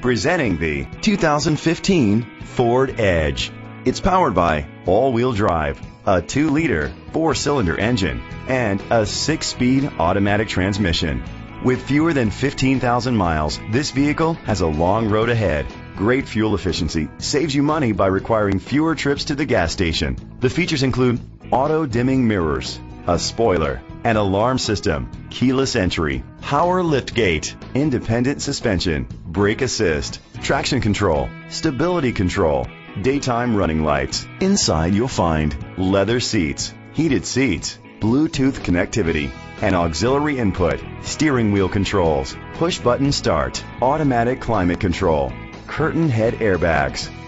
Presenting the 2015 Ford Edge. It's powered by all-wheel drive, a 2-liter, 4-cylinder engine, and a 6-speed automatic transmission. With fewer than 15,000 miles, this vehicle has a long road ahead. Great fuel efficiency saves you money by requiring fewer trips to the gas station. The features include auto dimming mirrors, a spoiler, an alarm system, keyless entry, power lift gate, independent suspension, brake assist, traction control, stability control, daytime running lights. Inside you'll find leather seats, heated seats, Bluetooth connectivity, and auxiliary input, steering wheel controls, push button start, automatic climate control, curtain head airbags,